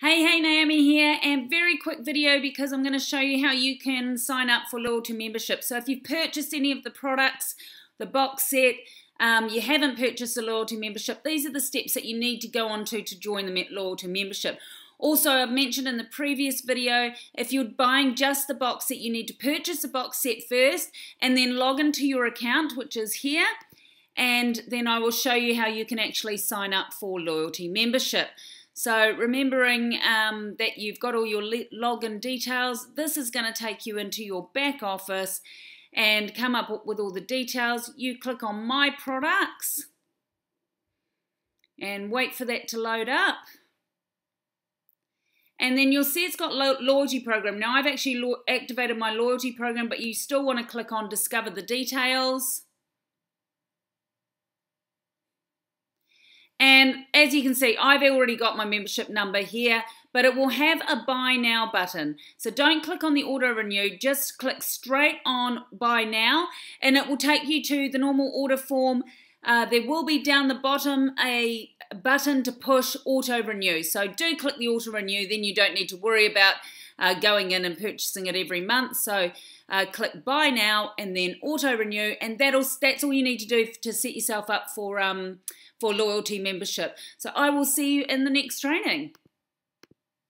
Hey, hey, Naomi here, and very quick video because I'm going to show you how you can sign up for loyalty membership. So if you've purchased any of the products, the box set, um, you haven't purchased a loyalty membership, these are the steps that you need to go on to to join the loyalty membership. Also, I've mentioned in the previous video, if you're buying just the box set, you need to purchase the box set first and then log into your account, which is here, and then I will show you how you can actually sign up for loyalty membership. So remembering um, that you've got all your login details, this is going to take you into your back office and come up with all the details. You click on My Products and wait for that to load up. And then you'll see it's got loyalty program. Now I've actually activated my loyalty program, but you still want to click on Discover the Details. And as you can see, I've already got my membership number here, but it will have a buy now button. So don't click on the auto renew, just click straight on buy now, and it will take you to the normal order form. Uh, there will be down the bottom a button to push auto renew. So do click the auto renew, then you don't need to worry about uh, going in and purchasing it every month. So uh, click buy now and then auto renew, and that'll that's all you need to do to set yourself up for um, for loyalty membership. So I will see you in the next training.